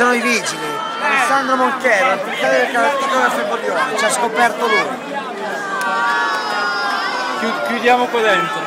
Sono i vigili. Alessandro Monchero, ci ha scoperto lui. Chiu- chiudiamo qua dentro.